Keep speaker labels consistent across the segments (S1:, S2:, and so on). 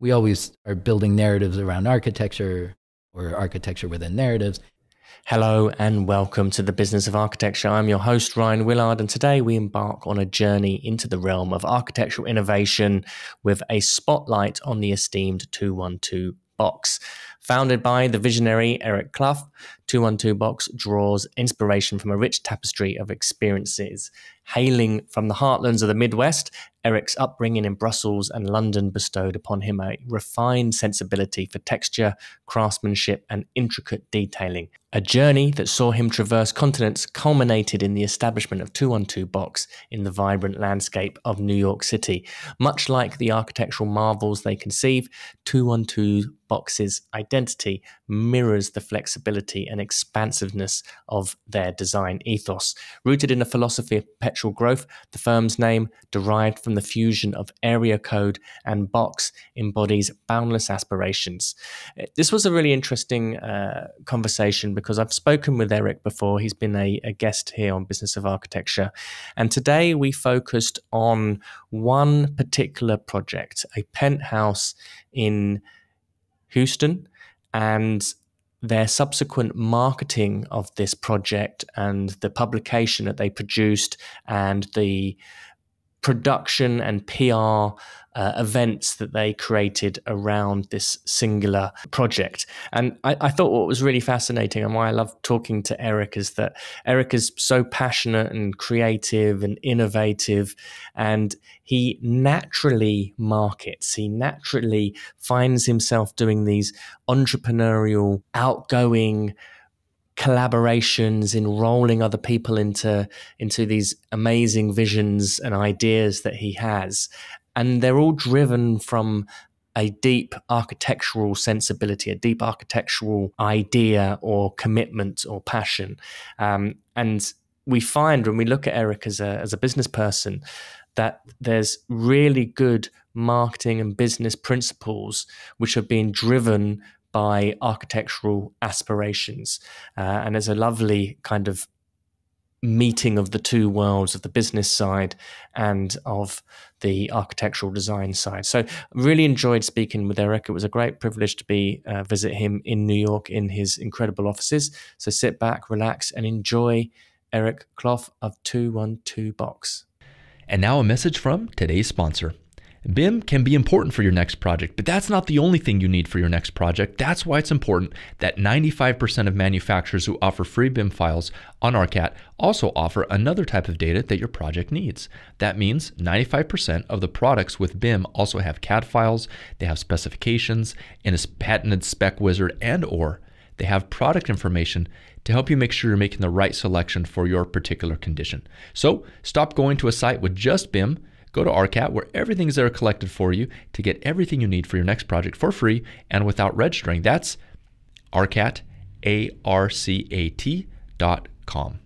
S1: we always are building narratives around architecture or architecture within narratives.
S2: Hello and welcome to the Business of Architecture. I'm your host, Rion Willard, and today we embark on a journey into the realm of architectural innovation with a spotlight on the esteemed 212 box. Founded by the visionary Eric Clough, 212 Box draws inspiration from a rich tapestry of experiences. Hailing from the heartlands of the Midwest, Eric's upbringing in Brussels and London bestowed upon him a refined sensibility for texture, craftsmanship, and intricate detailing. A journey that saw him traverse continents culminated in the establishment of 212 Box in the vibrant landscape of New York City. Much like the architectural marvels they conceive, 212 Box's identity mirrors the flexibility and expansiveness of their design ethos. Rooted in a philosophy of perpetual growth, the firm's name, derived from the fusion of area code and box, embodies boundless aspirations. This was a really interesting uh, conversation because I've spoken with Eric before. He's been a, a guest here on Business of Architecture. And today we focused on one particular project, a penthouse in Houston and their subsequent marketing of this project and the publication that they produced and the production and PR uh, events that they created around this singular project. And I, I, thought what was really fascinating and why I love talking to Eric is that Eric is so passionate and creative and innovative, and he naturally markets, he naturally finds himself doing these entrepreneurial, outgoing, collaborations, enrolling other people into into these amazing visions and ideas that he has, and they're all driven from a deep architectural sensibility, a deep architectural idea or commitment or passion, um, and we find when we look at Eric as a as a business person that there's really good marketing and business principles which are being driven by architectural aspirations. Uh, and there's a lovely kind of meeting of the two worlds of the business side and of the architectural design side. So really enjoyed speaking with Eric. It was a great privilege to be uh, visit him in New York in his incredible offices. So sit back, relax, and enjoy Eric Clough of 212 Box.
S3: And now a message from today's sponsor. BIM can be important for your next project, but that's not the only thing you need for your next project. That's why it's important that 95% of manufacturers who offer free BIM files on ARCAT also offer another type of data that your project needs. That means 95% of the products with BIM also have CAD files, they have specifications, and a patented spec wizard and or they have product information to help you make sure you're making the right selection for your particular condition. So, stop going to a site with just BIM Go to ARCAT where everything's there collected for you to get everything you need for your next project for free and without registering. That's ARCAT, A-R-C-A-T dot com.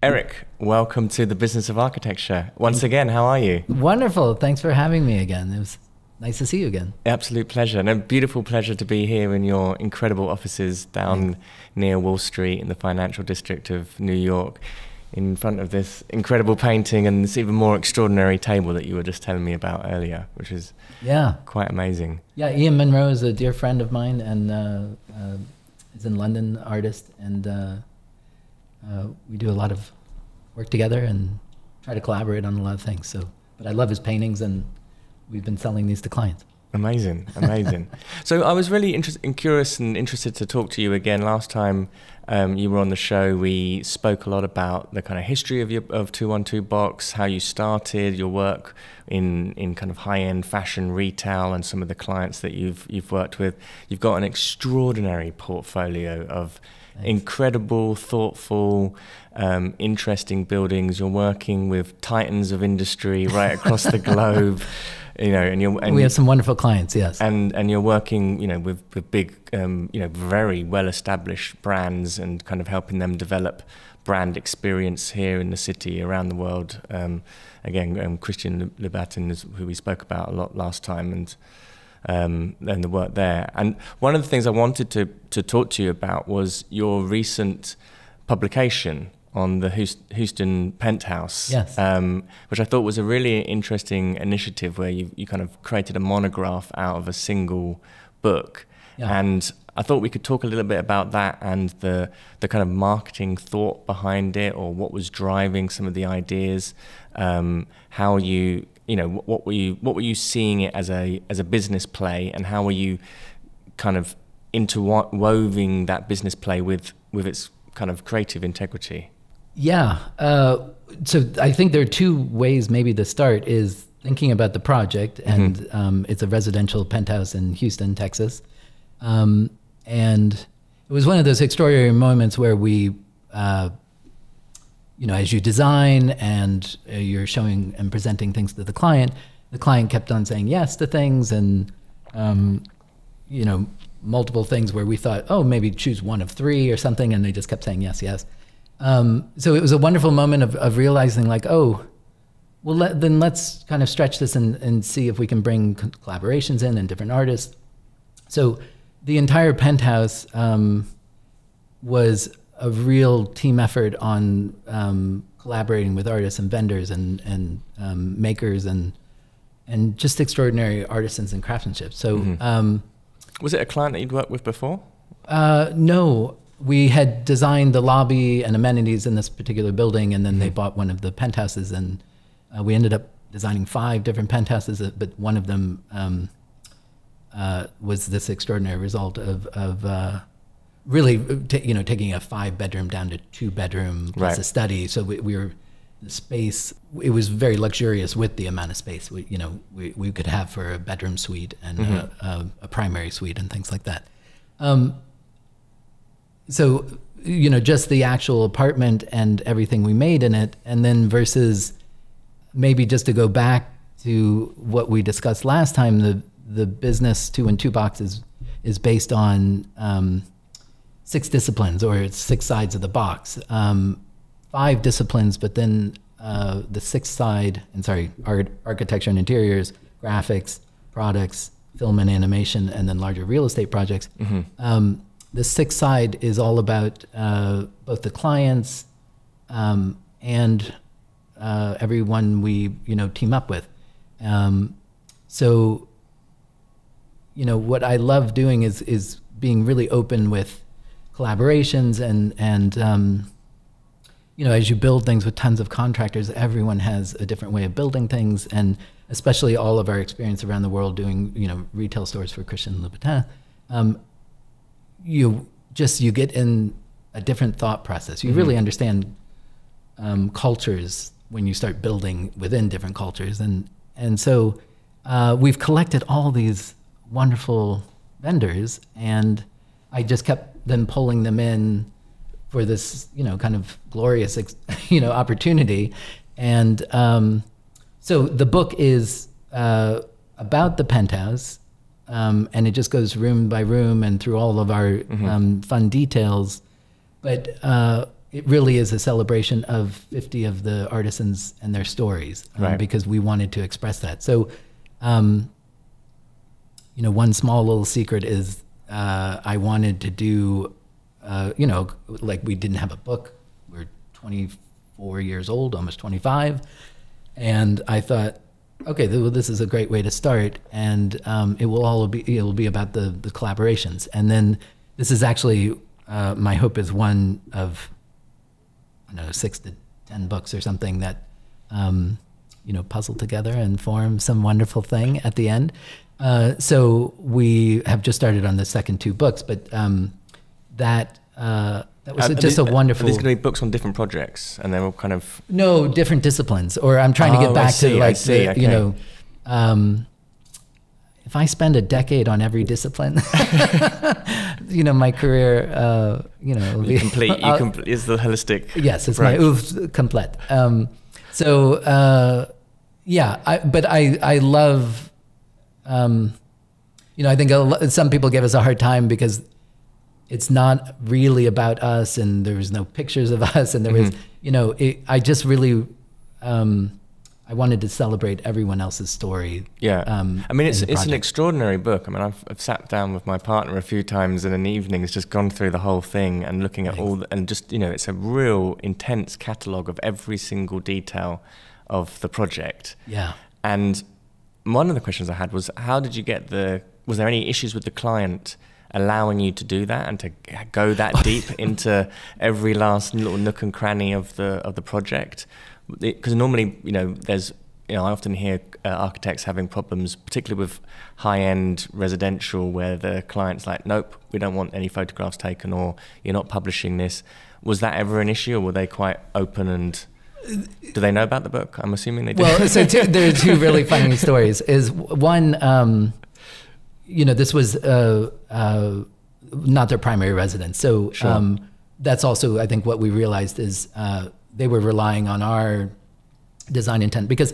S2: Eric, welcome to the Business of Architecture. Once again, how are you?
S1: Wonderful. Thanks for having me again. It was nice to see you again.
S2: Absolute pleasure. And a beautiful pleasure to be here in your incredible offices down near Wall Street in the financial district of New York in front of this incredible painting and this even more extraordinary table that you were just telling me about earlier, which is
S1: yeah
S2: quite amazing.
S1: Yeah, Ian Munro is a dear friend of mine and uh, uh, is in London, artist, and uh, uh, we do a lot of work together and try to collaborate on a lot of things. So, but I love his paintings, and we've been selling these to clients.
S2: Amazing, amazing. so I was really interested, and curious, and interested to talk to you again. Last time um, you were on the show, we spoke a lot about the kind of history of your of Two One Two Box, how you started your work in in kind of high end fashion retail, and some of the clients that you've you've worked with. You've got an extraordinary portfolio of Thanks. incredible, thoughtful, um, interesting buildings. You're working with titans of industry right across the globe you know, and you're and
S1: we have some wonderful clients, yes,
S2: and and you're working, you know, with with big, um, you know, very well established brands and kind of helping them develop brand experience here in the city around the world. Um, again, um, Christian Louboutin is who we spoke about a lot last time, and um, and the work there. And one of the things I wanted to to talk to you about was your recent publication on the Houston penthouse,
S1: Yes.
S2: um, which I thought was a really interesting initiative where you, you kind of created a monograph out of a single book.
S1: Yeah.
S2: And I thought we could talk a little bit about that and the, the kind of marketing thought behind it or what was driving some of the ideas, um, how you, you know, what, were you, what were you seeing it as a, as a business play and how were you kind of interwoving that business play with, with its kind of creative integrity?
S1: Yeah. Uh, so I think there are two ways maybe to start is thinking about the project, and um, it's a residential penthouse in Houston, Texas. Um, and it was one of those extraordinary moments where we, uh, you know, as you design and uh, you're showing and presenting things to the client, the client kept on saying yes to things and, um, you know, multiple things where we thought, oh, maybe choose one of three or something, and they just kept saying yes, yes. Um, so it was a wonderful moment of, of realizing, like, oh, well, let, then let's kind of stretch this and, and see if we can bring collaborations in and different artists. So the entire penthouse um, was a real team effort on um, collaborating with artists and vendors and and um, makers and and just extraordinary artisans and craftsmanship. So. Um,
S2: Was it a client that you'd worked with before?
S1: uh, no, we had designed the lobby and amenities in this particular building, and then they bought one of the penthouses, and uh, we ended up designing five different penthouses, uh, but one of them um, uh, was this extraordinary result of, of uh, really, uh, you know, taking a five bedroom down to two bedroom plus
S2: Right.
S1: a study. So we, we were the space. It was very luxurious with the amount of space we, you know, we, we could have for a bedroom suite and a, a, a primary suite and things like that. Um, so you know just the actual apartment and everything we made in it and then versus maybe just to go back to what we discussed last time the the business two and two boxes is based on um, six disciplines or it's six sides of the box. Um, five disciplines but then uh, the sixth side and sorry art, architecture and interiors graphics products film and animation and then larger real estate projects. Um, the sixth side is all about uh, both the clients um, and uh, everyone we you know team up with. Um, so, you know, what I love doing is is being really open with collaborations and and um, you know, as you build things with tons of contractors, everyone has a different way of building things, and especially all of our experience around the world doing you know retail stores for Christian Louboutin. Um, you just you get in a different thought process. You really understand um, cultures when you start building within different cultures, and and so uh, we've collected all these wonderful vendors, and I just kept them pulling them in for this you know kind of glorious ex- you know opportunity, and um, so the book is uh, about the penthouse um, and it just goes room by room and through all of our um, fun details. But uh, it really is a celebration of 50 of the artisans and their stories um,
S2: Right.
S1: because we wanted to express that. So, um, you know, one small little secret is uh, I wanted to do, uh, you know, like we didn't have a book. We're 24 years old, almost 25. And I thought, okay, well, this is a great way to start, and um, it will all be it will be about the the collaborations, and then this is actually uh, my hope is one of I know six to ten books or something that um, you know puzzle together and form some wonderful thing at the end. Uh, so we have just started on the second two books, but um, that uh, that was just
S2: these-
S1: a wonderful.
S2: Are these going to be books on different projects, and they're all kind of
S1: No, different disciplines. Or I'm trying to
S2: Oh,
S1: get back
S2: see,
S1: to like
S2: see,
S1: the,
S2: okay.
S1: you know, um, if I spend a decade on every discipline, you know, my career, uh, you know, will
S2: you complete. You
S1: I'll-
S2: complete is the holistic.
S1: Yes, it's my
S2: approach.
S1: oeuvre complete. Um, so uh, yeah, I, but I I love, um, you know, I think some people give us a hard time because it's not really about us, and there was no pictures of us, and there was, you know, it, I just really, um, I wanted to celebrate everyone else's story.
S2: Yeah,
S1: um,
S2: I mean it's it's an extraordinary book. I mean I've, I've sat down with my partner a few times in an evening, has just gone through the whole thing and looking at all the, and just you know it's a real intense catalogue of every single detail of the project.
S1: Yeah.
S2: And one of the questions I had was, how did you get the? Was there any issues with the client allowing you to do that and to go that deep into every last little nook and cranny of the of the project? Because normally, you know, there's, you know, I often hear uh, architects having problems, particularly with high-end residential, where the client's like, "Nope, we don't want any photographs taken," or "You're not publishing this." Was that ever an issue, or were they quite open and? Do they know about the book? I'm assuming they do.
S1: Well, so two, there are two really funny stories. Is one, um, you know, this was uh, uh, not their primary residence, so
S2: Sure.
S1: um, that's also I think what we realized is uh, they were relying on our design intent because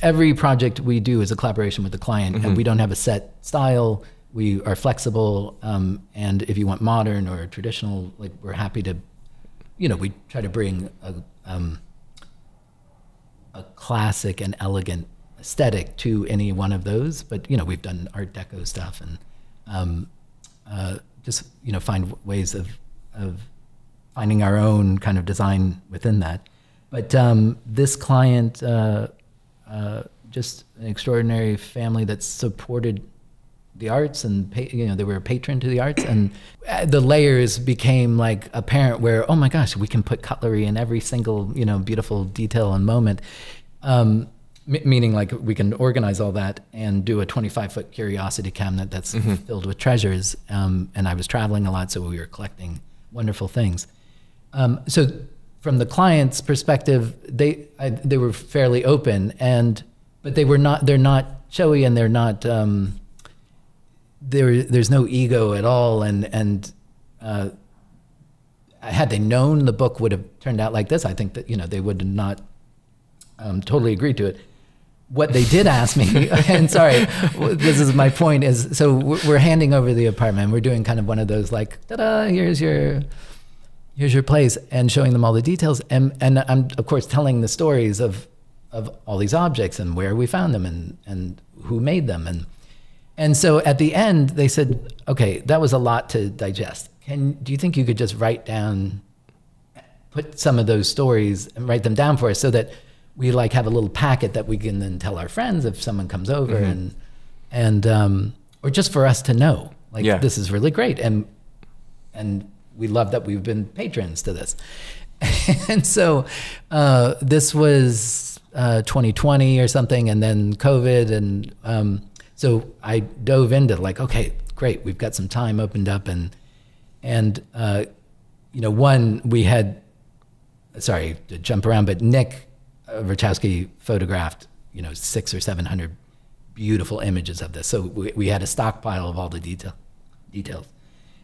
S1: every project we do is a collaboration with the client, and we don't have a set style. We are flexible, um, and if you want modern or traditional, like we're happy to, you know, we try to bring a. Um, a classic and elegant aesthetic to any one of those. But you know, we've done Art Deco stuff and um, uh, just you know find ways of of finding our own kind of design within that. But um, this client, uh, uh, just an extraordinary family that supported the arts and you know they were a patron to the arts and uh, the layers became like apparent where oh my gosh we can put cutlery in every single you know beautiful detail and moment um, meaning like we can organize all that and do a 25 foot curiosity cabinet that's filled with treasures um, and i was traveling a lot so we were collecting wonderful things um, so from the client's perspective, they I, they were fairly open, and but they were not. They're not showy, and they're not. Um, there, there's no ego at all, and and uh, had they known the book would have turned out like this, I think that you know they would not um, totally agreed to it. What they did ask me, and sorry, this is my point, is so we're handing over the apartment. We're doing kind of one of those like, ta-da, here's your here's your place and showing them all the details. And and I'm of course telling the stories of of all these objects and where we found them and and who made them. And and so at the end they said okay that was a lot to digest. Can do you think you could just write down put some of those stories and write them down for us so that we like have a little packet that we can then tell our friends if someone comes over
S2: Mm-hmm.
S1: and and um or just for us to know like
S2: Yeah.
S1: this is really great and and we love that we've been patrons to this. and so uh, this was uh, 2020 or something, and then COVID, and um, so I dove into like, okay, great, we've got some time opened up, and and uh, you know, one we had, sorry to jump around, but Nick uh, Rachowski photographed, you know, six or seven hundred beautiful images of this. So we, we had a stockpile of all the detail details.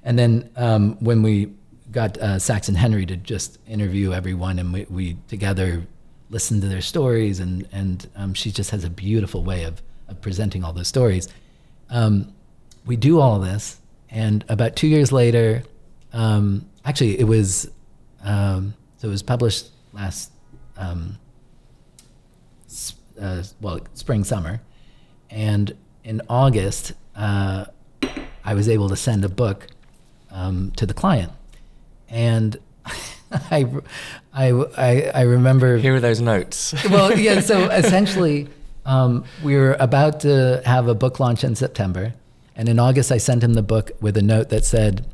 S1: And then um, when we got uh, Saxon Henry to just interview everyone, and we, we together listened to their stories, and and um, she just has a beautiful way of, of presenting all those stories. Um, we do all this, and about two years later, um, actually it was um, so it was published last um, uh, well spring summer, and in August uh, I was able to send a book um, to the client, and I, I, I, I remember.
S2: Here are those notes.
S1: well, yeah. So essentially, um, we were about to have a book launch in September, and in August I sent him the book with a note that said,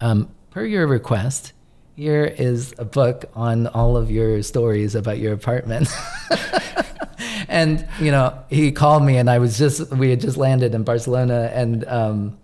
S1: um, "Per your request." Here is a book on all of your stories about your apartment. and you know, he called me, and I was just we had just landed in Barcelona, and um,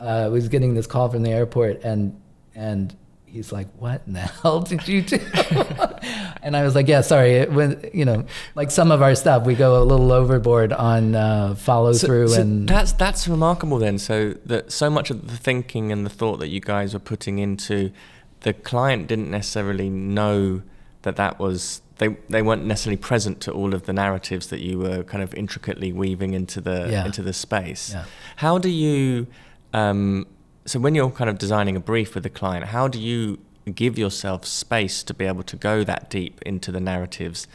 S1: uh, was getting this call from the airport, and and he's like, "What in the hell did you do?" and I was like, "Yeah, sorry. It, when you know, like some of our stuff, we go a little overboard on uh, follow through,
S2: So
S1: and
S2: that's that's remarkable then. So that so much of the thinking and the thought that you guys were putting into the client didn't necessarily know that that was they they weren't necessarily present to all of the narratives that you were kind of intricately weaving into the
S1: Yeah.
S2: into the space.
S1: Yeah.
S2: How do you um, so when you're kind of designing a brief with a client, how do you give yourself space to be able to go that deep into the narratives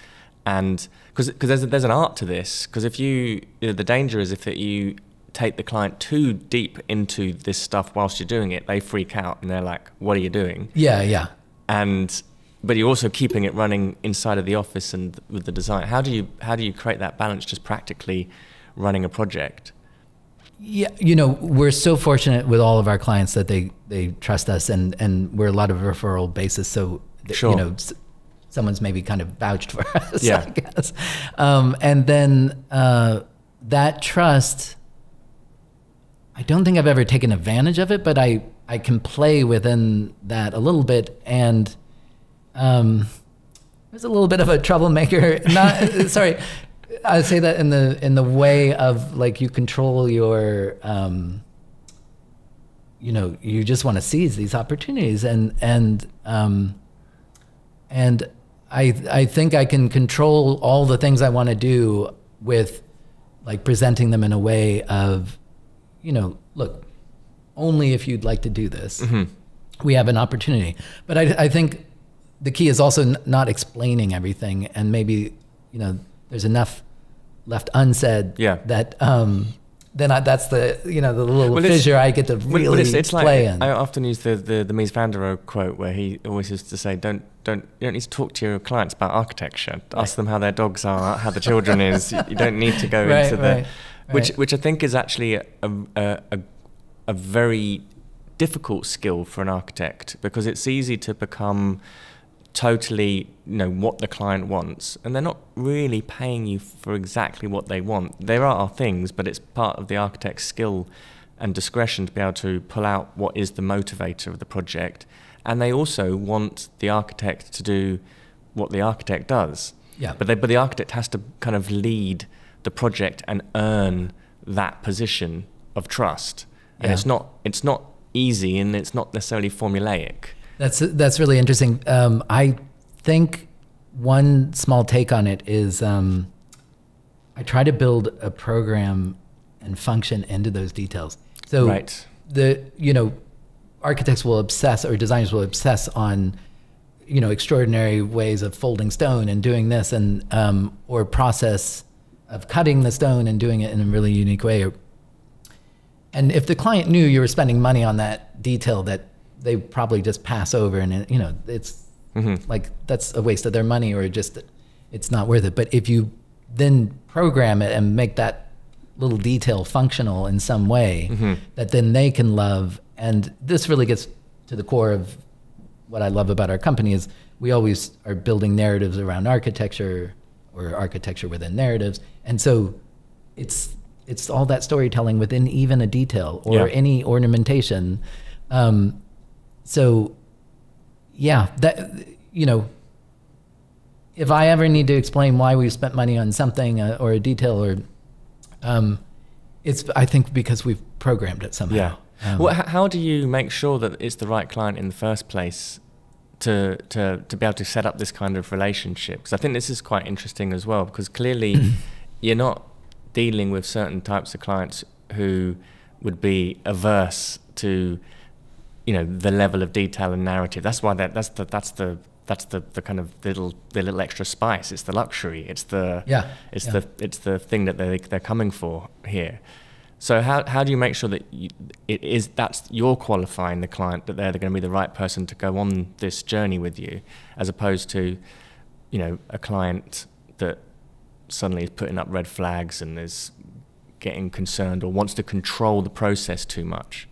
S2: and because there's there's an art to this because if you, you know, the danger is if that you take the client too deep into this stuff whilst you're doing it, they freak out and they're like, "What are you doing?"
S1: Yeah, yeah.
S2: And but you're also keeping it running inside of the office and with the design. How do you how do you create that balance just practically running a project?
S1: Yeah, you know, we're so fortunate with all of our clients that they they trust us, and and we're a lot of referral basis. So th-
S2: Sure.
S1: you know, s- someone's maybe kind of vouched for us.
S2: Yeah.
S1: I guess. Um, and then uh, that trust, I don't think I've ever taken advantage of it, but I I can play within that a little bit, and um, I was a little bit of a troublemaker. Not sorry, I say that in the in the way of like you control your, um, you know, you just want to seize these opportunities, and and um, and I I think I can control all the things I want to do with like presenting them in a way of, you know, look, only if you'd like to do this, we have an opportunity. But I, I think the key is also n- not explaining everything, and maybe you know there's enough left unsaid
S2: Yeah.
S1: that um, then I, that's the you know the little
S2: Well,
S1: fissure I get to really
S2: well, it's, it's like
S1: play in.
S2: I often use the the, the Mies van der Rohe quote where he always used to say, "Don't don't you don't need to talk to your clients about architecture. Ask them how their dogs are, how the children is. You, you don't need to go
S1: Right,
S2: into the
S1: right,
S2: which which I think is actually a, a a a very difficult skill for an architect because it's easy to become totally you know what the client wants and they're not really paying you for exactly what they want. There are things but it's part of the architect's skill and discretion to be able to pull out what is the motivator of the project. And they also want the architect to do what the architect does.
S1: Yeah.
S2: but they, but the architect has to kind of lead the project and earn that position of trust. And
S1: Yeah.
S2: it's not it's not easy and it's not necessarily formulaic
S1: That's that's really interesting. Um, I think one small take on it is um, I try to build a program and function into those details. So
S2: Right.
S1: the you know architects will obsess or designers will obsess on you know extraordinary ways of folding stone and doing this and um, or process of cutting the stone and doing it in a really unique way. And if the client knew you were spending money on that detail that they probably just pass over and it, you know it's like that's a waste of their money or just it's not worth it. But if you then program it and make that little detail functional in some way that then they can love and this really gets to the core of what I love about our company is we always are building narratives around architecture or architecture within narratives. And so it's it's all that storytelling within even a detail or
S2: Yeah.
S1: any ornamentation. Um, so yeah, that you know, if I ever need to explain why we've spent money on something uh, or a detail or um, it's I think because we've programmed it somehow.
S2: Yeah.
S1: Um,
S2: well, how do you make sure that it's the right client in the first place to to to be able to set up this kind of relationship? Because I think this is quite interesting as well. Because clearly, you're not dealing with certain types of clients who would be averse to, you know, the level of detail and narrative. That's why that that's the that's the that's the, the kind of little the little extra spice. It's the luxury. It's the
S1: Yeah,
S2: It's
S1: yeah.
S2: the it's the thing that they they're coming for here. So how how do you make sure that you, it is that's you're qualifying the client that they're going to be the right person to go on this journey with you, as opposed to, you know, a client that suddenly is putting up red flags and is getting concerned or wants to control the process too much.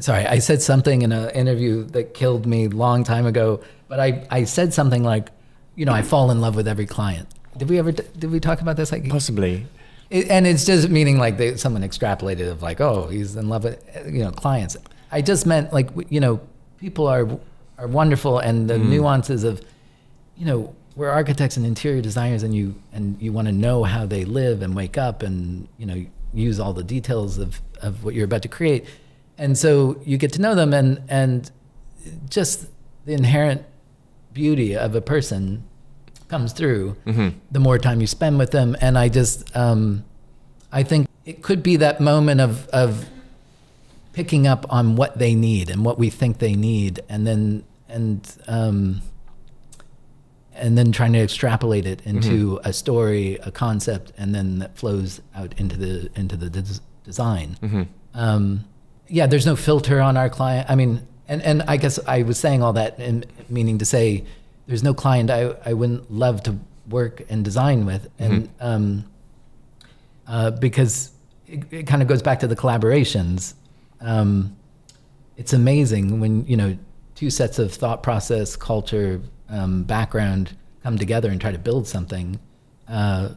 S1: Sorry, I said something in an interview that killed me a long time ago, but I, I said something like, you know, I fall in love with every client. Did we ever, did we talk about this? Like,
S2: Possibly.
S1: it, and it's just meaning like they, someone extrapolated of like, oh, he's in love with, you know, clients. I just meant like, you know, people are, are wonderful and the mm. nuances of, you know, we're architects and interior designers and you, and you want to know how they live and wake up and, you know, use all the details of, of what you're about to create. And so you get to know them and, and just the inherent beauty of a person comes through the more time you spend with them. And I just, um, I think it could be that moment of, of picking up on what they need and what we think they need. And then, and, um, and then trying to extrapolate it into a story, a concept, and then that flows out into the into the des- design. Um, yeah, there's no filter on our client. I mean, and and I guess I was saying all that, in, meaning to say, there's no client I I wouldn't love to work and design with, and um, uh, because it, it kind of goes back to the collaborations. Um, it's amazing when you know two sets of thought process, culture, um, background come together and try to build something. Uh,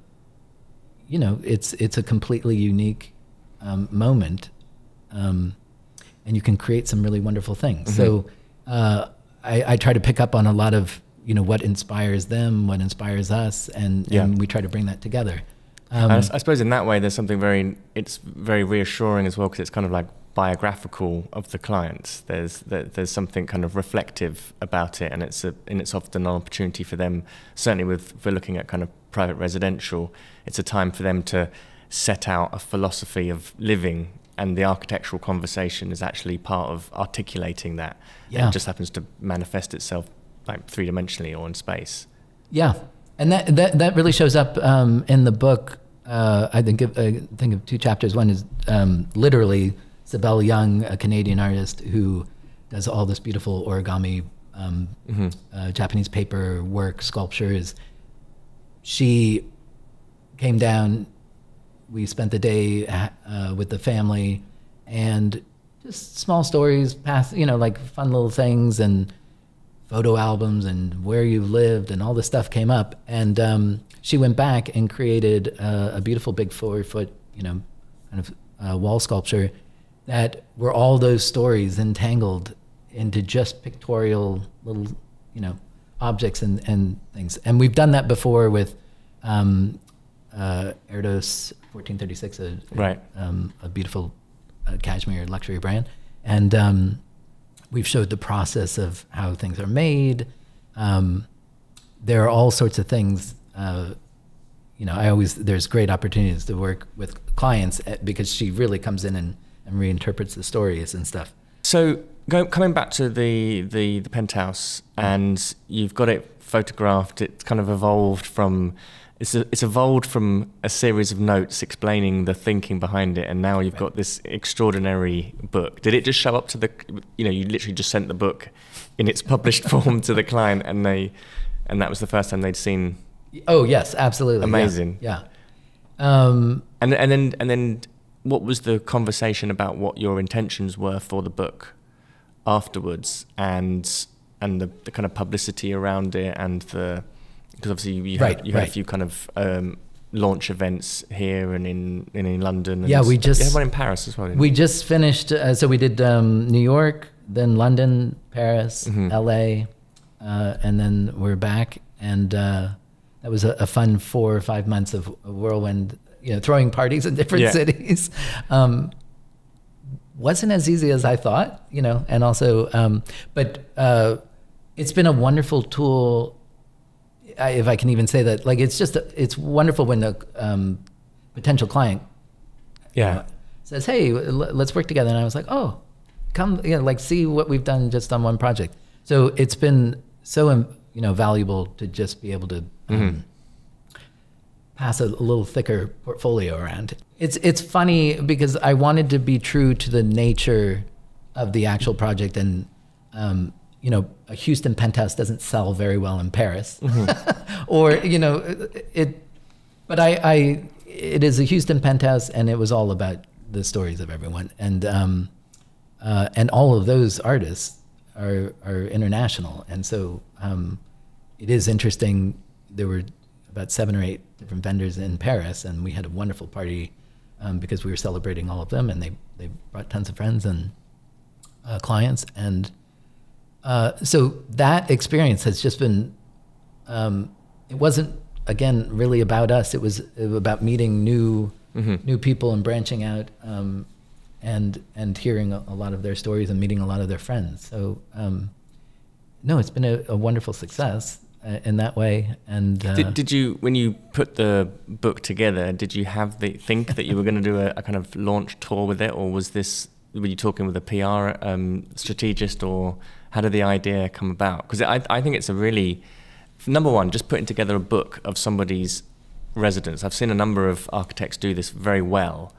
S1: you know, it's it's a completely unique um, moment, um, and you can create some really wonderful things. So uh, I, I try to pick up on a lot of you know what inspires them, what inspires us, and,
S2: Yeah.
S1: and we try to bring that together. Um,
S2: I I suppose in that way, there's something very, it's very reassuring as well because it's kind of like biographical of the clients. There's there, there's something kind of reflective about it, and it's a and it's often an opportunity for them. Certainly, with if we're looking at kind of private residential, it's a time for them to set out a philosophy of living, and the architectural conversation is actually part of articulating that. And
S1: Yeah.
S2: it just happens to manifest itself like three dimensionally or in space.
S1: Yeah, and that that that really shows up um, in the book. Uh, I think of, I think of two chapters. One is um, literally Sibel Young, a Canadian artist who does all this beautiful origami, um, uh, Japanese paper work, sculptures. She came down. We spent the day uh, with the family, and just small stories, past you know, like fun little things and photo albums and where you lived and all this stuff came up. And um, she went back and created uh, a beautiful big four foot, you know, kind of uh, wall sculpture that were all those stories entangled into just pictorial little, you know, objects and, and things. And we've done that before with um, uh, Erdos 1436, a,
S2: Right.
S1: um, a beautiful uh, cashmere luxury brand. And um, we've showed the process of how things are made. Um, there are all sorts of things. Uh, you know, I always there's great opportunities to work with clients eh, because she really comes in and, and reinterprets the stories and stuff.
S2: So go, coming back to the, the the penthouse, and you've got it photographed. It's kind of evolved from it's a, it's evolved from a series of notes explaining the thinking behind it, and now you've got this extraordinary book. Did it just show up to the you know you literally just sent the book in its published form to the client, and they and that was the first time they'd seen
S1: Oh yes, absolutely. yeah,
S2: Amazing.
S1: Yeah. Um,
S2: And and then and then what was the conversation about what your intentions were for the book afterwards and and the, the kind of publicity around it and the because obviously you, you
S1: Right,
S2: had you had
S1: right.
S2: a few kind of um, launch events here and in and in London. And
S1: Yeah, we just-
S2: you had one in Paris as well.
S1: We
S2: you?
S1: just finished, uh, so we did um, New York, then London, Paris,
S2: Mhm.
S1: LA, uh, and then we're back. And uh, that was a, a fun four or five months of whirlwind, you know, throwing parties in different
S2: Yeah.
S1: cities. Um, wasn't as easy as I thought, you know, and also, um, but uh, it's been a wonderful tool. I, if I can even say that, like, it's just, it's wonderful when the um, potential client
S2: yeah.
S1: says, "Hey, l- let's work together." And I was like, "Oh, come, you know, like see what we've done just on one project." So it's been so um, you know valuable to just be able to um, pass a, a little thicker portfolio around. It's it's funny because I wanted to be true to the nature of the actual project, and um, you know, a Houston penthouse doesn't sell very well in Paris, or you know, it. But I, I, it is a Houston penthouse, and it was all about the stories of everyone, and um, uh, and all of those artists are are international, and so um, it is interesting. There were about seven or eight different vendors in Paris, and we had a wonderful party um, because we were celebrating all of them, and they they brought tons of friends and uh, clients, and uh, so that experience has just been. Um, it wasn't again really about us. It was, about meeting new new people and branching out. Um, and and hearing a, a lot of their stories and meeting a lot of their friends. So um, no, it's been a, a wonderful success uh, in that way. And uh,
S2: Did, did you when you put the book together? Did you have the think that you were going to do a, a kind of launch tour with it, or was this were you talking with a PR um, strategist, or how did the idea come about? Because I I think it's a really number one, just putting together a book of somebody's residence. I've seen a number of architects do this very well,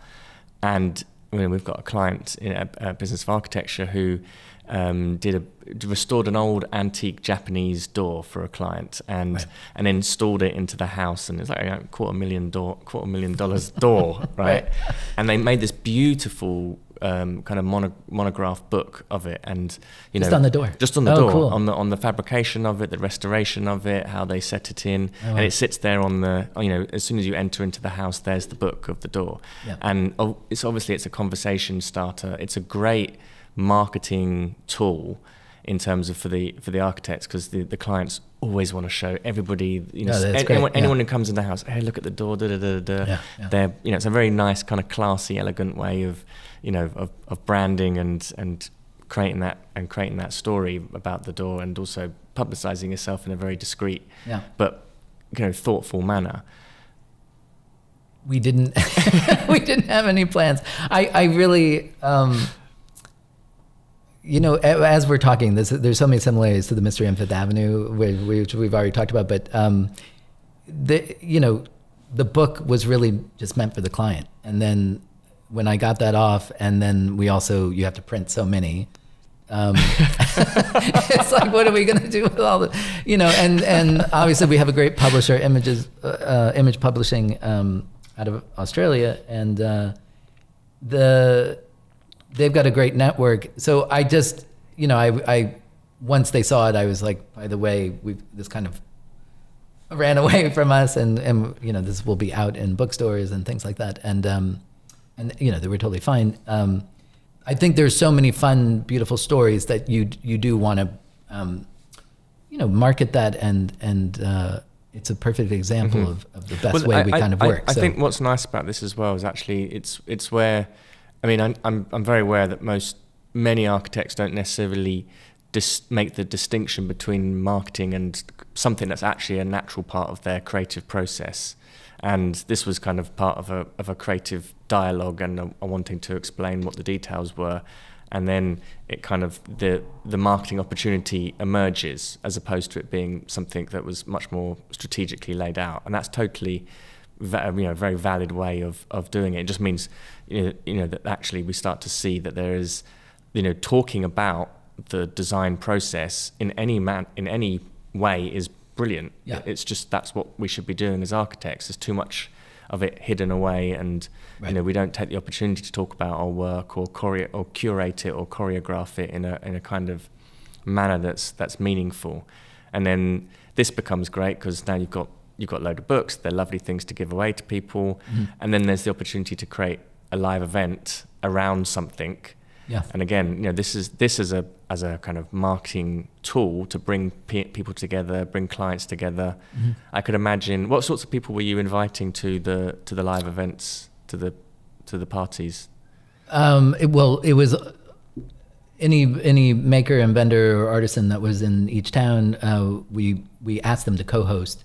S2: and I mean, we've got a client in a, a business of architecture who um, did a restored an old antique Japanese door for a client and
S1: Right.
S2: and installed it into the house and it's like a quarter million door quarter million dollars door right?
S1: Right.
S2: and they made this beautiful um, kind of mono, monograph book of it and you
S1: Just
S2: know
S1: on the door?
S2: just on the
S1: Oh,
S2: door
S1: cool.
S2: on the on the fabrication of it the restoration of it how they set it in
S1: Oh,
S2: and it sits there on the you know as soon as you enter into the house there's the book of the door
S1: Yeah.
S2: and oh, it's obviously it's a conversation starter it's a great marketing tool in terms of for the for the architects because the, the clients always want to show everybody you know
S1: Yeah, that's
S2: an-
S1: great,
S2: anyone,
S1: yeah.
S2: anyone who comes in the house hey look at the door da, da, da, da.
S1: Yeah, yeah.
S2: they're you know it's a very nice kind of classy elegant way of you know of, of branding and and creating that and creating that story about the door and also publicizing yourself in a very discreet
S1: Yeah.
S2: but you know thoughtful manner
S1: we didn't we didn't have any plans. I I really um, you know as we're talking, this, there's so many similarities to the Mystery on Fifth Avenue, which, which we've already talked about. But um, the you know the book was really just meant for the client, and then when I got that off, and then we also you have to print so many. Um, it's like, what are we going to do with all the, you know, and, and obviously we have a great publisher, Images, uh, uh, Image Publishing um, out of Australia. And uh, the, they've got a great network. So I just, you know, I, I, once they saw it, I was like, by the way, we this kind of ran away from us and, and, you know, this will be out in bookstores and things like that. And, um, and, you know, they were totally fine. Um, I think there's so many fun, beautiful stories that you you do want to, um, you know, market that and and uh, it's a perfect example of, of the best
S2: Well,
S1: way
S2: I-
S1: we
S2: I-
S1: kind of
S2: I-
S1: work.
S2: I,
S1: so.
S2: think what's nice about this as well is actually it's it's where, I mean, I'm I'm, I'm very aware that most many architects don't necessarily dis- make the distinction between marketing and something that's actually a natural part of their creative process. And this was kind of part of a of a creative dialogue and a, a wanting to explain what the details were. And then it kind of the the marketing opportunity emerges as opposed to it being something that was much more strategically laid out, and that's totally you know, very valid way of, of doing it. It just means, you know, you know, that actually we start to see that there is, you know, talking about the design process in any man in any way is brilliant.
S1: Yeah.
S2: It's just that's what we should be doing as architects. There's too much of it hidden away, and
S1: Right.
S2: you know, we don't take the opportunity to talk about our work or choreo- or curate it or choreograph it in a in a kind of manner that's that's meaningful. And then this becomes great because now you've got you've got a load of books. They're lovely things to give away to people, mm-hmm. and then there's the opportunity to create a live event around something.
S1: Yeah.
S2: And again, you know, this is this is a as a kind of marketing tool to bring pe- people together, bring clients together.
S1: Mm-hmm.
S2: I could imagine what sorts of people were you inviting to the to the live events, to the to the parties?
S1: Um, it, well, it was any any maker and vendor or artisan that was in each town. Uh, we we asked them to co-host,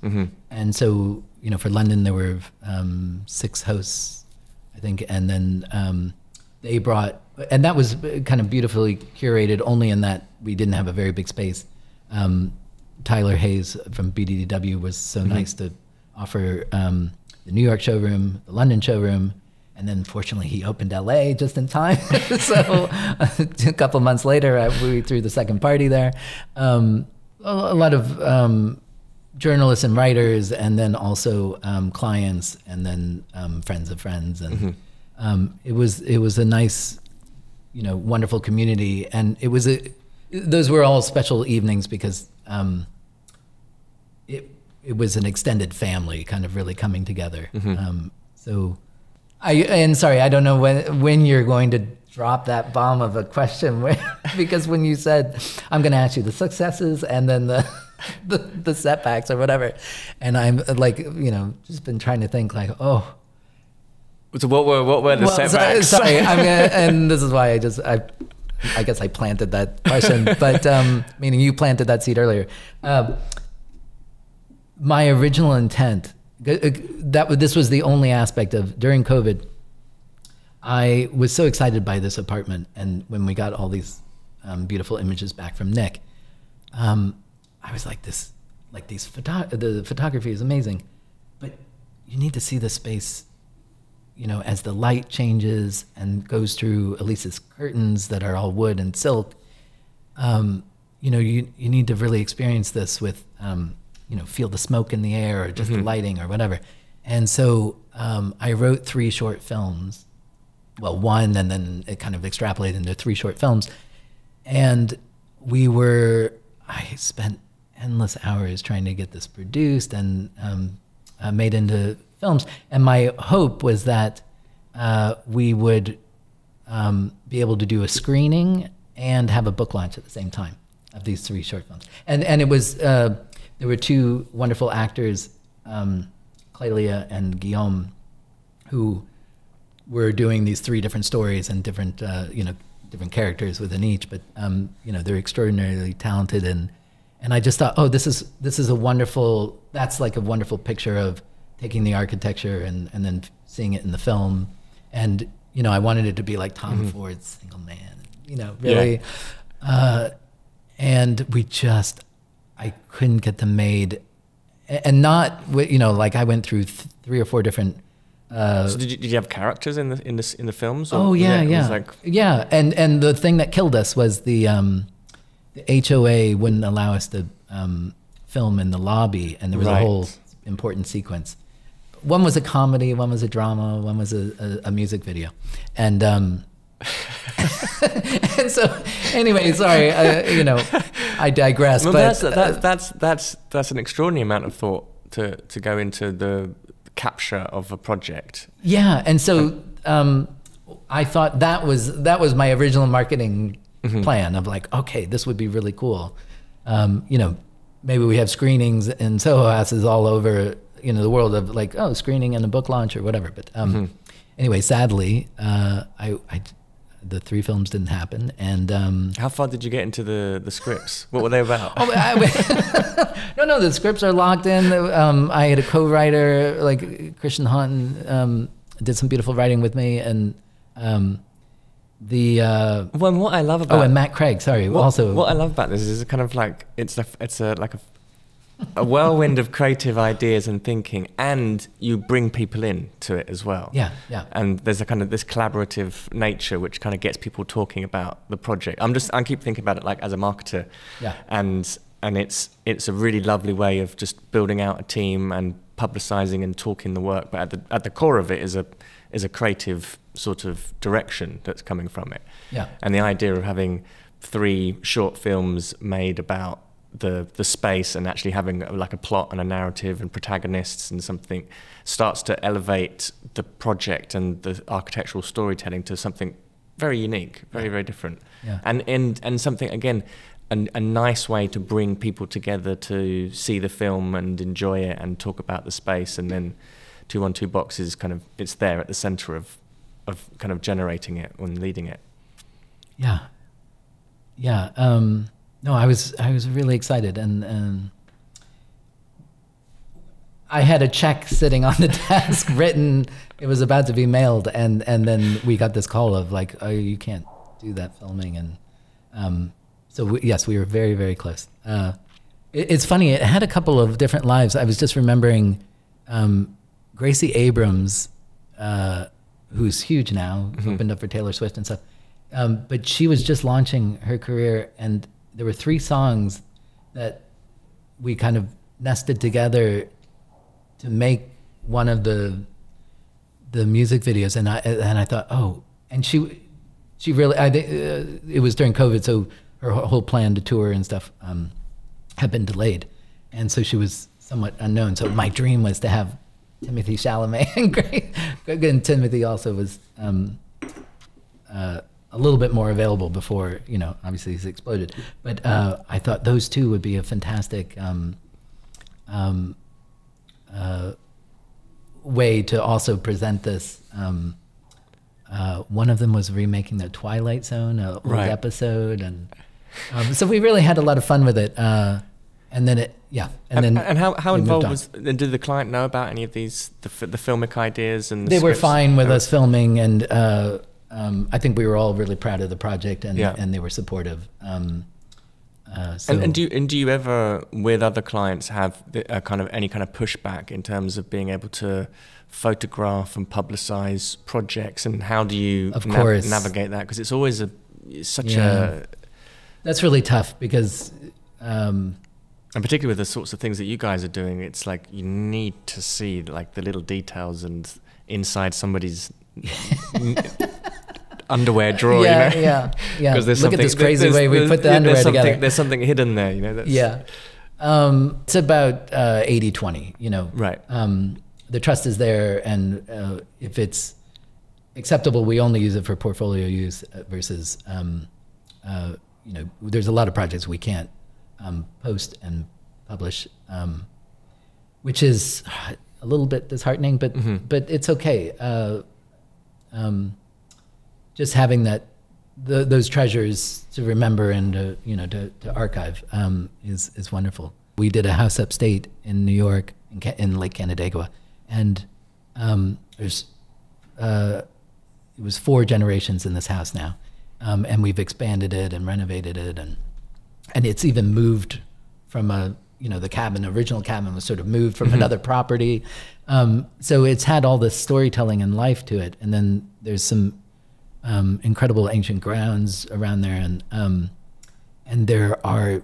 S1: and so you know, for London there were um, six hosts, I think, and then um, they brought, and that was kind of beautifully curated. Only in that we didn't have a very big space. Um, Tyler Hayes from BDDW was so nice to offer um, the New York showroom, the London showroom, and then fortunately he opened LA just in time. so a couple months later, I, we threw the second party there. Um, a, a lot of um, journalists and writers, and then also um, clients, and then um, friends of friends, and um, it was it was a nice you know wonderful community. And it was a those were all special evenings because um, it it was an extended family kind of really coming together. Um, so I and sorry I don't know when when you're going to drop that bomb of a question where, because when you said I'm going to ask you the successes and then the, the the setbacks or whatever. And I'm like you know just been trying to think like oh
S2: So what were what were the
S1: well, so-
S2: setbacks?
S1: Sorry, I'm gonna, and this is why I just I, I guess I planted that question, but um, meaning you planted that seed earlier. Um my original intent g- that this was the only aspect of during COVID. I was so excited by this apartment, and when we got all these um, beautiful images back from Nick, um, I was like, this like these photo- the photography is amazing, but you need to see the space, you know, as the light changes and goes through Elisa's curtains that are all wood and silk. Um, you know, you you need to really experience this with, um, you know, feel the smoke in the air or just the lighting or whatever. And so um, I wrote three short films. Well, one, and then it kind of extrapolated into three short films. And we were, I spent endless hours trying to get this produced and um, uh, made into films. And my hope was that uh, we would um, be able to do a screening and have a book launch at the same time of these three short films. And and it was uh, there were two wonderful actors, um, Clelia and Guillaume, who were doing these three different stories and different uh, you know different characters within each. But um, you know they're extraordinarily talented and and I just thought, oh, this is this is a wonderful. That's like a wonderful picture of taking the architecture and and then seeing it in the film. And you know, I wanted it to be like Tom Ford's Single Man. You know, really. Uh, and we just, I couldn't get them made, and not you know like I went through th- three or four different. Uh,
S2: So did you, did you have characters in the in the in the films? or
S1: Oh yeah,
S2: it
S1: yeah,
S2: like
S1: yeah. And and the thing that killed us was the um, the HOA wouldn't allow us to um, film in the lobby, and there was
S2: Right.
S1: a whole important sequence. One was a comedy, one was a drama, one was a, a, a music video, and um, and so anyway, sorry, uh, you know, I digress.
S2: Well,
S1: but
S2: that's,
S1: uh,
S2: that's that's that's an extraordinary amount of thought to to go into the capture of a project.
S1: Yeah, and so um, I thought that was that was my original marketing plan of like, okay, this would be really cool. Um, you know, maybe we have screenings in Soho houses all over, you know, the world of like, oh, screening and a book launch or whatever. But um, anyway, sadly, uh, I, I the three films didn't happen, and um,
S2: How far did you get into the the scripts? What were they about?
S1: Oh, I, no, no, the scripts are locked in. Um, I had a co-writer, like Christian Houghton, um, did some beautiful writing with me, and um, the uh,
S2: Well, what I love about
S1: oh, and Matt Craig. Sorry,
S2: what,
S1: also
S2: what I love about this is it's kind of like it's a it's a like a a whirlwind of creative ideas and thinking, and you bring people in to it as well.
S1: yeah, yeah,
S2: and there's a kind of this collaborative nature which kind of gets people talking about the project. I'm just I keep thinking about it like as a marketer,
S1: Yeah.
S2: and and it's it's a really lovely way of just building out a team and publicizing and talking the work. But at the at the core of it is a is a creative sort of direction that's coming from it,
S1: yeah,
S2: and the idea of having three short films made about the the space and actually having uh, like a plot and a narrative and protagonists and something starts to elevate the project and the architectural storytelling to something very unique, very very different,
S1: yeah.
S2: and and and something again. A, a nice way to bring people together to see the film and enjoy it and talk about the space and then two one two boxes kind of it's there at the center of of kind of generating it and leading it
S1: Yeah. Yeah. Um, no, I was I was really excited, and and I had a check sitting on the desk, written. It was about to be mailed, and and then we got this call of like, oh, you can't do that filming, and um, so we, yes, we were very very close. Uh, it, it's funny. It had a couple of different lives. I was just remembering um, Gracie Abrams, uh, who's huge now, opened up for Taylor Swift and stuff. Um, but she was just launching her career, and there were three songs that we kind of nested together to make one of the the music videos. And I and I thought, oh, and she she really I think uh, it was during COVID, so her whole plan to tour and stuff um, had been delayed, and so she was somewhat unknown. So my dream was to have Timothée Chalamet and Greg, and Timothy also was um, uh, a little bit more available before you know obviously he's exploded. But uh, I thought those two would be a fantastic um, um, uh, way to also present this. Um, uh, one of them was remaking the Twilight Zone, a
S2: Right.
S1: episode, and um, so we really had a lot of fun with it. Uh, and then it, yeah, and,
S2: And,
S1: then
S2: and how, how involved was? and Did the client know about any of these the, the filmic ideas and the
S1: they were fine with
S2: were-
S1: us filming, and uh, um, I think we were all really proud of the project, and
S2: Yeah.
S1: and they were supportive. Um, Uh, so
S2: And, and do you, and do you ever with other clients have the, uh, kind of any kind of pushback in terms of being able to photograph and publicize projects and how do you
S1: Of course.
S2: navigate that because it's always a it's such
S1: Yeah.
S2: a
S1: that's really tough because um,
S2: and particularly with the sorts of things that you guys are doing it's like you need to see like the little details and inside somebody's underwear drawer
S1: yeah,
S2: you know
S1: yeah, yeah.
S2: 'Cause there's
S1: Look at this crazy way we put the
S2: yeah,
S1: underwear
S2: there's
S1: together.
S2: There's something hidden there, you know. That's,
S1: yeah, um, it's about uh, 80-20, You know,
S2: Right.
S1: Um, the trust is there, and uh, if it's acceptable, we only use it for portfolio use versus, um, uh, you know, there's a lot of projects we can't um, post and publish, um, which is a little bit disheartening, but but it's okay. Uh, um, just having that the, those treasures to remember and to, you know to, to archive um, is is wonderful. We did a house upstate in New York in, in Lake Canandaigua, and um, there's uh, it was four generations in this house now, um, and we've expanded it and renovated it, and and it's even moved from a you know the cabin original cabin was sort of moved from another property, um, so it's had all this storytelling and life to it, and then there's some um, incredible ancient grounds around there, and um, and there are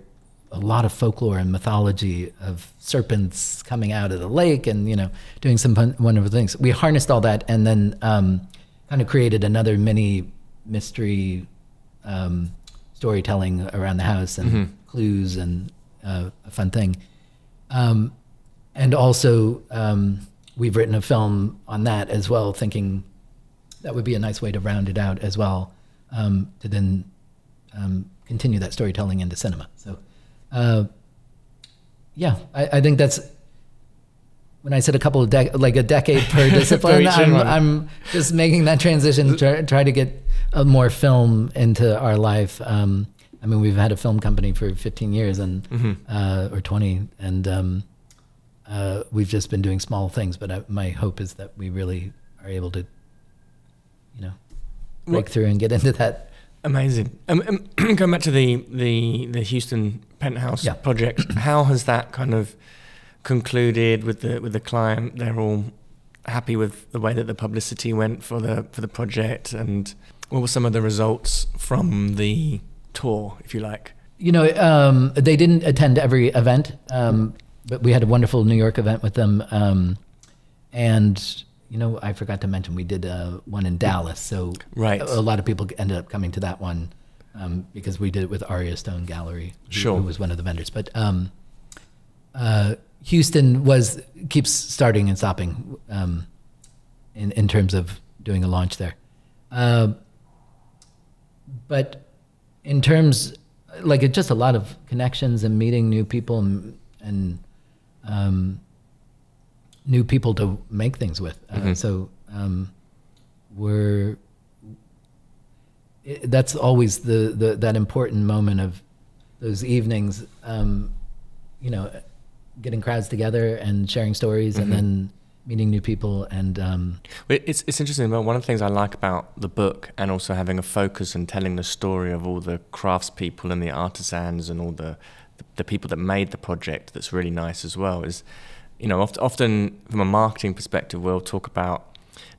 S1: a lot of folklore and mythology of serpents coming out of the lake, and you know doing some fun, wonderful things. We harnessed all that, and then um, kind of created another mini mystery um, storytelling around the house and clues and uh, a fun thing. Um, and also, um, we've written a film on that as well, thinking that would be a nice way to round it out as well, um, to then um, continue that storytelling into cinema. So, uh, yeah, I, I think that's when I said a couple of dec- like a decade per discipline. I'm. I'm just making that transition, try, try to get uh, more film into our life. Um, I mean, we've had a film company for 15 years and
S2: Mm-hmm.
S1: uh, or 20, and um, uh, we've just been doing small things. But I, my hope is that we really are able to, break through and get into that.
S2: Amazing. Um, um, going back to the, the, the Houston penthouse
S1: Yeah.
S2: project, how has that kind of concluded with the with the client? They're all happy with the way that the publicity went for the for the project, and what were some of the results from the tour, if you like?
S1: You know, um, they didn't attend every event, um, but we had a wonderful New York event with them. Um, and you know, I forgot to mention we did uh, one in Dallas, so
S2: Right.
S1: a, a lot of people ended up coming to that one um, because we did it with Aria Stone Gallery, who,
S2: Sure.
S1: who was one of the vendors. But um, uh, Houston was keeps starting and stopping um, in in terms of doing a launch there. Uh, but in terms like it's just a lot of connections and meeting new people and, and um, new people to make things with. Uh, So um, we're it, that's always the, the that important moment of those evenings. Um, you know, getting crowds together and sharing stories, and then meeting new people and um,
S2: It's it's interesting. One of the things I like about the book, and also having a focus and telling the story of all the craftspeople and the artisans and all the the people that made the project, that's really nice as well. Is you know, oft, often from a marketing perspective, we'll talk about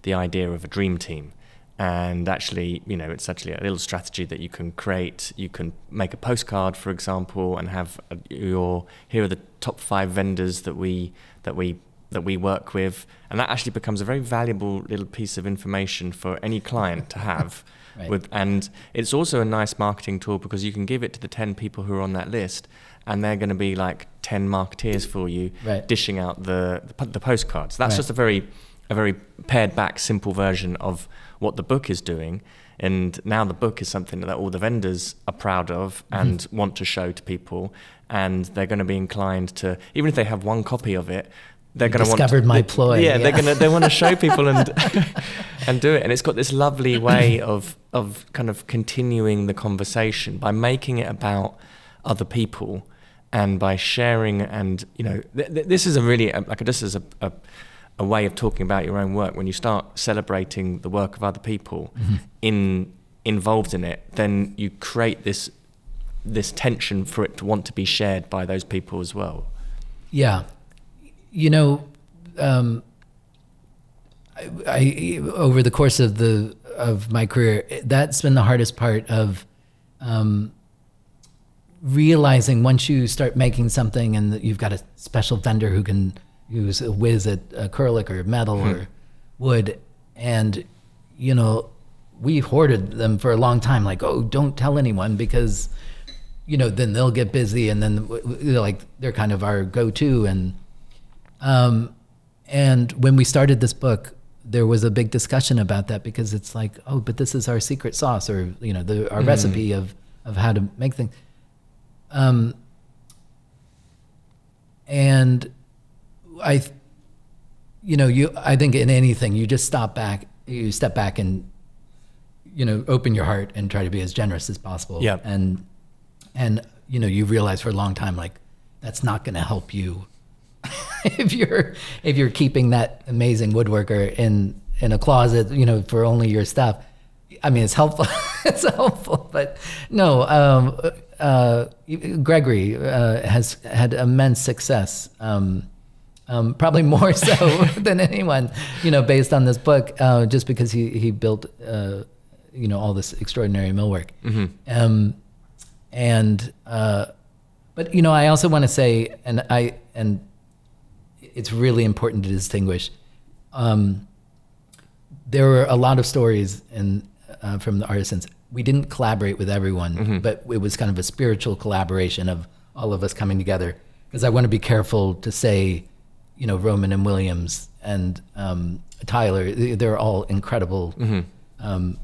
S2: the idea of a dream team. And actually, you know, it's actually a little strategy that you can create. You can make a postcard, for example, and have your here are the top five vendors that we that we that we work with, and that actually becomes a very valuable little piece of information for any client to have.
S1: Right.
S2: With and it's also a nice marketing tool because you can give it to the ten people who are on that list, and they're going to be like ten marketeers for you,
S1: Right.
S2: dishing out the the, the postcards. That's
S1: Right.
S2: just a very a very pared back, simple version of what the book is doing. And now the book is something that all the vendors are proud of
S1: Mm-hmm.
S2: and want to show to people, and they're going to be inclined to, even if they have one copy of it, they're going to want.
S1: discovered my
S2: they-
S1: ploy,
S2: Yeah, they're going to they want to show people and and do it, and it's got this lovely way of of kind of continuing the conversation by making it about other people and by sharing and you know th- th- this is a really um, like this is a, a a way of talking about your own work. When you start celebrating the work of other people in involved in it then you create this this tension for it to want to be shared by those people as well.
S1: Yeah, you know, um, I, I over the course of the of my career, that's been the hardest part of um, realizing once you start making something and that you've got a special vendor who can who's a whiz at acrylic or metal or hmm. wood, and you know, we hoarded them for a long time. Like, oh, don't tell anyone because you know then they'll get busy, and then they're like they're kind of our go-to and. Um, and when we started this book, there was a big discussion about that because it's like, oh, but this is our secret sauce, or you know, the, our hmm. recipe of of how to make things. Um, and I, you know, you I think in anything you just stop back, you step back and you know open your heart and try to be as generous as possible.
S2: Yeah.
S1: And and you know you realize for a long time like that's not going to help you if you're if you're keeping that amazing woodworker in in a closet, you know, for only your stuff. I mean, it's helpful. it's helpful, but no. Um, uh, Gregory uh, has had immense success. Um, um, probably more so than anyone, you know, based on this book, uh, just because he he built, uh, you know, all this extraordinary millwork. Um, and uh, but you know, I also want to say, and I and it's really important to distinguish. Um, there were a lot of stories in, uh, from the artisans. We didn't collaborate with everyone, but it was kind of a spiritual collaboration of all of us coming together. Because I want to be careful to say, you know, Roman and Williams and um, Tyler, they- they're all incredible um,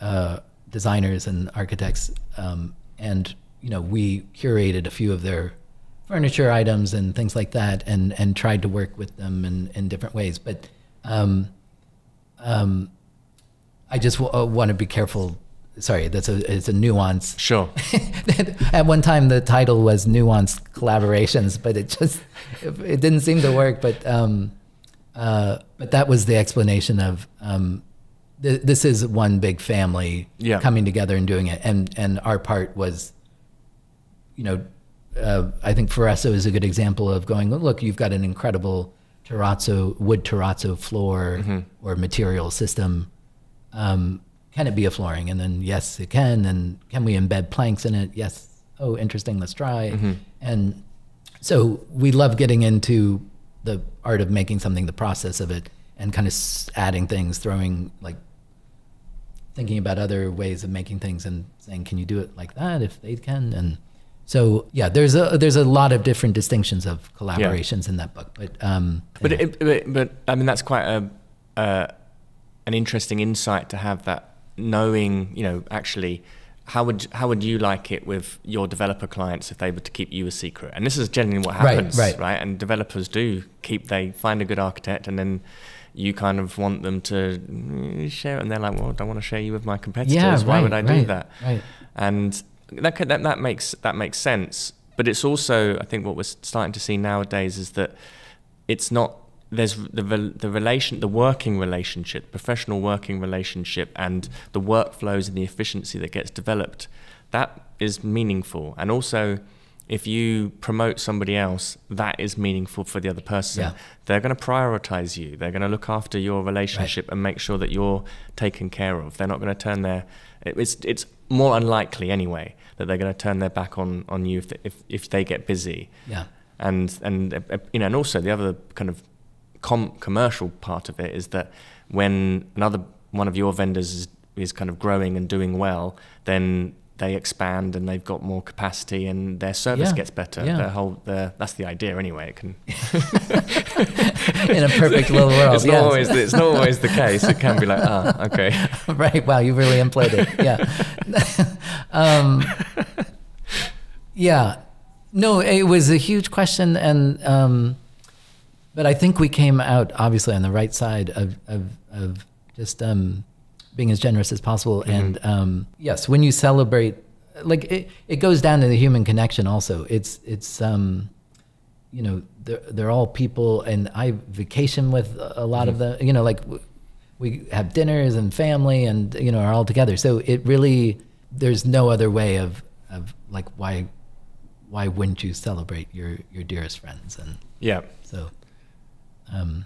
S1: uh, designers and architects. Um, and, you know, we curated a few of their furniture items and things like that and, and tried to work with them in, in different ways. But um, um, I just w- uh, want to be careful. Sorry, that's a, it's a nuance.
S2: Sure.
S1: At one time, the title was Nuanced Collaborations, but it just, it didn't seem to work. But, um, uh, but that was the explanation of, um, th- this is one big family
S2: Yeah.
S1: coming together and doing it. And, and our part was, you know, uh, I think for is a good example of going, look, you've got an incredible terrazzo, wood terrazzo floor or material system. Um, can it be a flooring? And then yes, it can. And can we embed planks in it? Yes. Oh, interesting. Let's try. And so we love getting into the art of making something, the process of it, and kind of adding things, throwing like thinking about other ways of making things and saying, can you do it like that if they can? And so yeah, there's a there's a lot of different distinctions of collaborations in that book. But um,
S2: But,
S1: yeah.
S2: it, but but I mean that's quite a uh, an interesting insight to have that knowing you know actually how would how would you like it with your developer clients if they were to keep you a secret and this is generally what
S1: Right,
S2: happens
S1: right.
S2: and developers do keep they find a good architect and then you kind of want them to mm, share it and they're like well I don't want to share you with my competitors
S1: yeah,
S2: why
S1: right,
S2: would I do that
S1: Right.
S2: and that, could, that that makes that makes sense. But it's also, I think, what we're starting to see nowadays is that it's not there's the the relation, the working relationship, professional working relationship, and the workflows and the efficiency that gets developed. That is meaningful, and also. If you promote somebody else, that is meaningful for the other person.
S1: Yeah.
S2: They're going to prioritize you. They're going to look after your relationship and make sure that you're taken care of. They're not going to turn their. It's it's more unlikely anyway that they're going to turn their back on on you if they, if if they get busy.
S1: Yeah.
S2: And and uh, you know, and also the other kind of com- commercial part of it is that when another one of your vendors is is kind of growing and doing well, then they expand and they've got more capacity and their service
S1: Yeah,
S2: gets better.
S1: yeah.
S2: Their whole their, that's the idea anyway. It can
S1: In a perfect little world.
S2: it's not
S1: yes.
S2: always the, it's not always the case. It can be like ah okay
S1: right. Wow, you really employed it. Yeah. um, yeah. No, it was a huge question, and um, but I think we came out obviously on the right side of of, of just um, being as generous as possible. And um, yes, when you celebrate, like it, it goes down to the human connection. Also, it's it's. Um, you know they're, they're all people and i vacation with a lot of them. you know like we have dinners and family and you know are all together so it really there's no other way of of like why why wouldn't you celebrate your your dearest friends and
S2: Yeah.
S1: so um,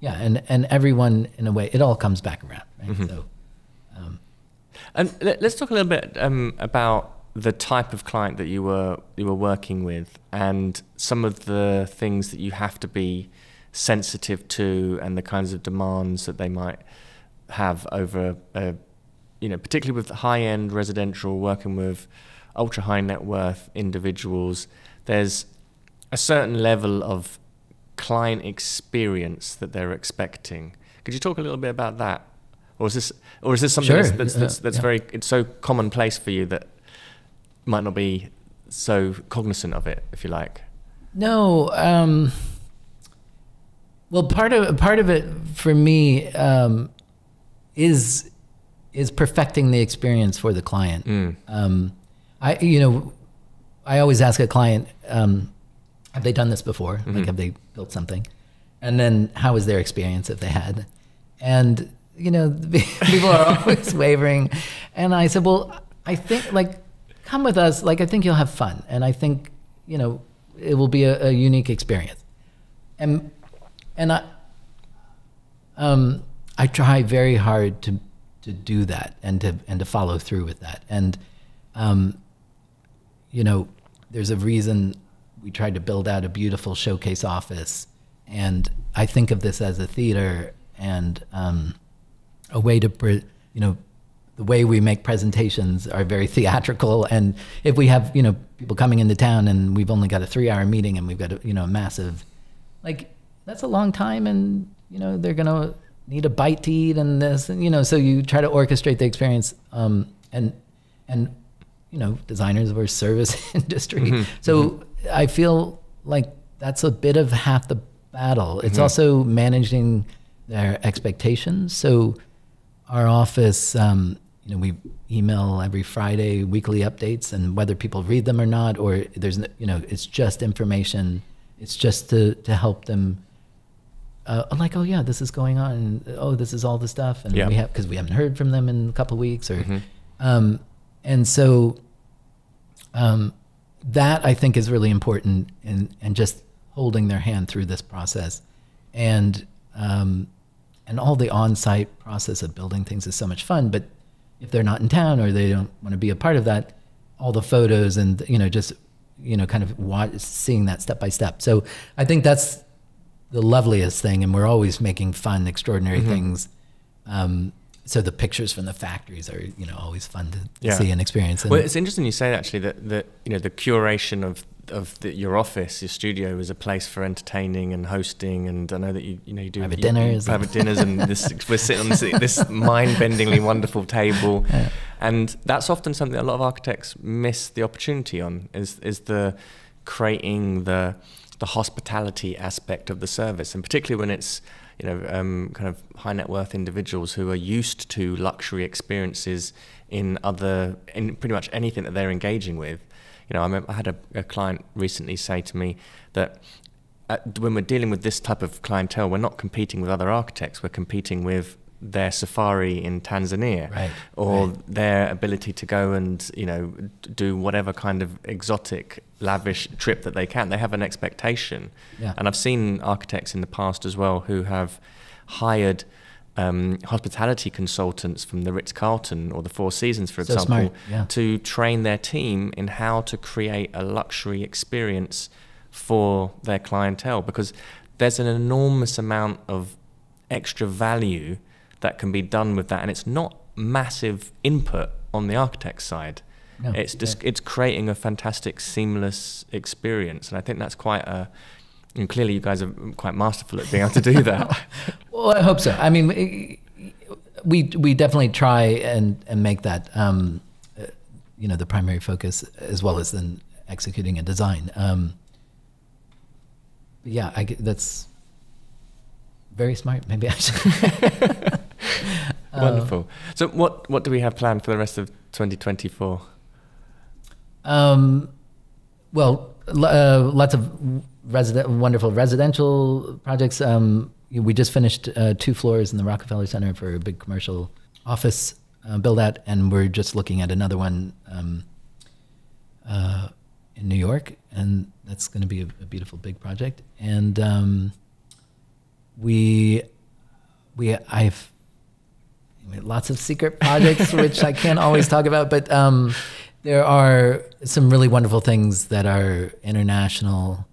S1: yeah and and everyone in a way it all comes back around right
S2: Mm-hmm.
S1: so um,
S2: And let- let's talk a little bit um, about the type of client that you were you were working with, and some of the things that you have to be sensitive to, and the kinds of demands that they might have over, uh, you know, particularly with high end residential, working with ultra high net worth individuals. There's a certain level of client experience that they're expecting. Could you talk a little bit about that? Or is this, or is this something
S1: Sure,
S2: that's, that's, that's, that's
S1: yeah.
S2: very, it's so commonplace for you that might not be so cognizant of it, if you like?
S1: No. Um, well, part of part of it for me um, is is perfecting the experience for the client.
S2: Mm.
S1: Um, I you know I always ask a client, um, have they done this before? Like, have they built something? And then, how was their experience if they had? And you know, people are always wavering. And I said, well, I think like come with us. Like I think you'll have fun, and I think you know it will be a, a unique experience. And and I um, I try very hard to to do that and to and to follow through with that. And um, you know, there's a reason we tried to build out a beautiful showcase office, and I think of this as a theater and um, a way to, you know, the way we make presentations are very theatrical. And if we have, you know, people coming into town and we've only got a three-hour meeting and we've got, a, you know, a massive, like that's a long time, and you know they're gonna need a bite to eat and this, and you know, so you try to orchestrate the experience, um, and and you know, designers were service industry, so I feel like that's a bit of half the battle. It's also managing their expectations. So our office, um, you know, we email every Friday weekly updates, and whether people read them or not, or there's, you know, it's just information. It's just to to help them. Uh, like, oh yeah, this is going on. And, oh, this is all the stuff, and
S2: Yeah.
S1: we have because we haven't heard from them in a couple of weeks, or, um, and so um, that I think is really important in and just holding their hand through this process, and um, and all the on-site process of building things is so much fun. But if they're not in town or they don't want to be a part of that, all the photos and you know just you know kind of watch, seeing that step by step. So I think that's the loveliest thing, and we're always making fun, extraordinary things. Um, so the pictures from the factories are you know always fun to
S2: Yeah.
S1: see and experience. And
S2: Well, it's interesting you say actually that, that you know the curation of of the, your office, your studio, is a place for entertaining and hosting. And I know that you you know you do
S1: Private
S2: you-
S1: dinners and-
S2: private dinners, and this we're sitting on this, this mind-bendingly wonderful table,
S1: Yeah.
S2: and that's often something that a lot of architects miss the opportunity on is is the creating the the hospitality aspect of the service, and particularly when it's you know um, kind of high net worth individuals who are used to luxury experiences in other in pretty much anything that they're engaging with. You know, I, I had a, a client recently say to me that uh, when we're dealing with this type of clientele, we're not competing with other architects. We're competing with their safari in Tanzania,
S1: Right,
S2: or
S1: right.
S2: their ability to go and you know do whatever kind of exotic, lavish trip that they can. They have an expectation,
S1: Yeah.
S2: and I've seen architects in the past as well who have hired. Um, hospitality consultants from the Ritz Carlton or the Four Seasons, for
S1: So
S2: example,
S1: yeah.
S2: to train their team in how to create a luxury experience for their clientele because there's an enormous amount of extra value that can be done with that and it's not massive input on the architect's side
S1: No,
S2: it's just it's creating a fantastic seamless experience and i think that's quite a and clearly you guys are quite masterful at being able to do that
S1: Well, I hope so. I mean, we we definitely try and and make that um, uh, you know the primary focus as well as then executing a design. Um, yeah, I that's very smart. Maybe I should.
S2: wonderful so what what do we have planned for the rest of 2024
S1: Um, well, uh, lots of resident, wonderful residential projects. Um, we just finished uh, two floors in the Rockefeller Center for a big commercial office uh, build out, and we're just looking at another one um, uh, in New York, and that's going to be a, a, beautiful big project. And um, we we I've lots of secret projects which I can't always talk about, but um, there are some really wonderful things that are international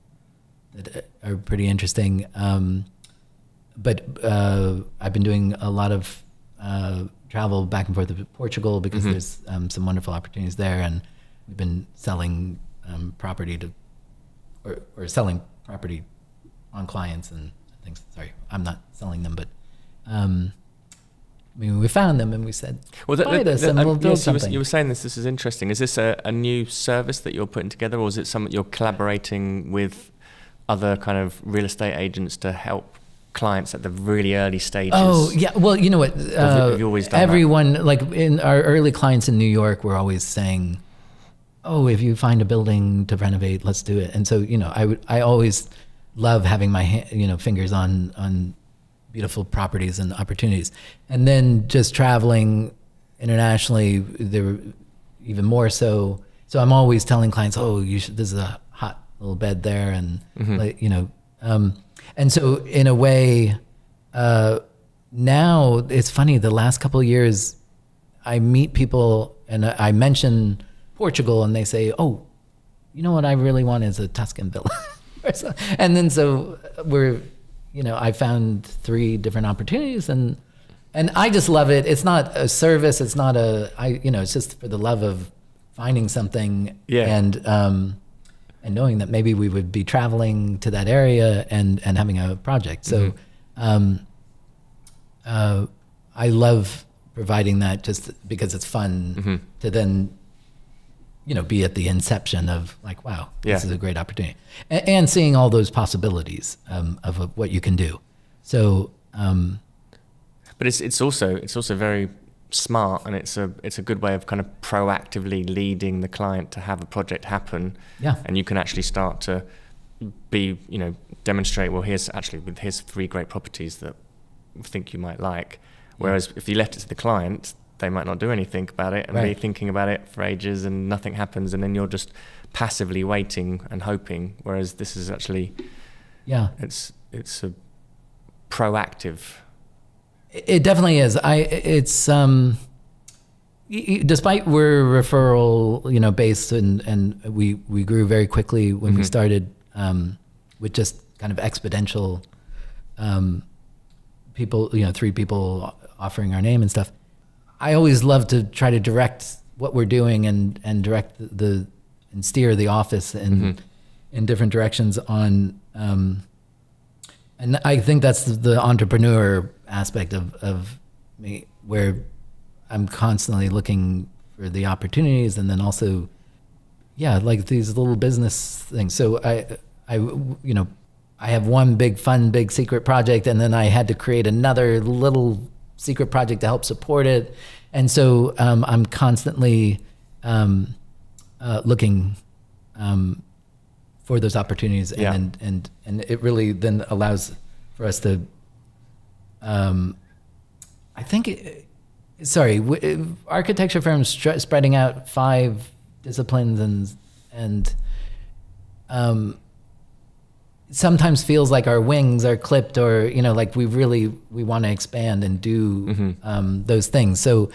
S1: that are pretty interesting. Um, but uh, I've been doing a lot of uh, travel back and forth to Portugal because mm-hmm. there's um, some wonderful opportunities there, and we've been selling um, property to, or, or selling property on clients and things. Sorry, I'm not selling them, but um, I mean, we found them and we said, well, buy this and we'll build something.
S2: You were saying this. This is interesting. Is this a, a new service that you're putting together, or is it something you're collaborating with other kind of real estate agents to help clients at the really early stages?
S1: Oh yeah, well you know what? Uh, you always everyone that? like in our early clients in New York were always saying, "Oh, if you find a building to renovate, let's do it." And so you know, I would I always love having my you know fingers on on beautiful properties and opportunities. And then just traveling internationally, there were even more so. So I'm always telling clients, "Oh, you should. This is a hot little bed there," and mm-hmm. like, you know. Um, and so in a way, uh, now it's funny. The last couple of years, I meet people and I mention Portugal, and they say, "Oh, you know what I really want is a Tuscan villa." and then so we're you know, I found three different opportunities and and I just love it. It's not a service. It's not a I you know, it's just for the love of finding something
S2: yeah.
S1: and um and knowing that maybe we would be traveling to that area and and having a project. So mm-hmm. um uh I love providing that just because it's fun mm-hmm. to then you know, be at the inception of like, wow, this yeah. is a great opportunity, and, and seeing all those possibilities um, of, what you can do. So, um,
S2: but it's it's also it's also very smart, and it's a it's a good way of kind of proactively leading the client to have a project happen.
S1: Yeah,
S2: and you can actually start to be you know demonstrate. Well, here's actually with here's three great properties that I think you might like. Whereas yeah. if you left it to the client, they might not do anything about it and right. be thinking about it for ages and nothing happens and then you're just passively waiting and hoping whereas this is actually
S1: yeah
S2: it's it's a proactive
S1: it definitely is i it's um despite we're referral you know based and and we we grew very quickly when mm-hmm. we started um with just kind of exponential um people you know three people offering our name and stuff I always love to try to direct what we're doing and and direct the, the and steer the office in mm-hmm. in different directions on. Um, and I think that's the, the entrepreneur aspect of of me, where I'm constantly looking for the opportunities, and then also, yeah, like these little business things. So I, I, you know, I have one big fun, big secret project, and then I had to create another little secret project to help support it. And so um, I'm constantly um, uh, looking um, for those opportunities, and,
S2: yeah.
S1: and, and and it really then allows for us to. Um, I think, it, sorry, w- architecture firms spreading out five disciplines and and um, sometimes feels like our wings are clipped or you know like we really we want to expand and do mm-hmm. um, those things. So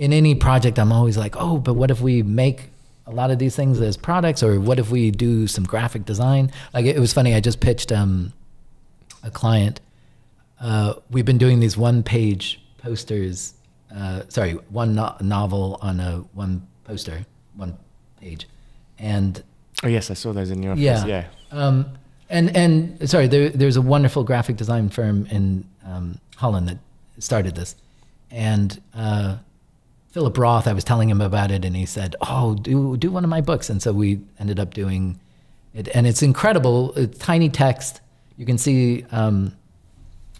S1: in any project i'm always like oh but what if we make a lot of these things as products or what if we do some graphic design? Like it, was funny i just pitched um, a client uh, we've been doing these one page posters uh, sorry one no- novel on a one poster one page. And
S2: oh yes i saw those in your office.
S1: Yeah,
S2: yeah.
S1: Um, and and sorry, there, there's a wonderful graphic design firm in um, Holland that started this, and uh, Philip Roth. I was telling him about it, and he said, "Oh, do do one of my books." And so we ended up doing it, and it's incredible. It's tiny text. You can see um,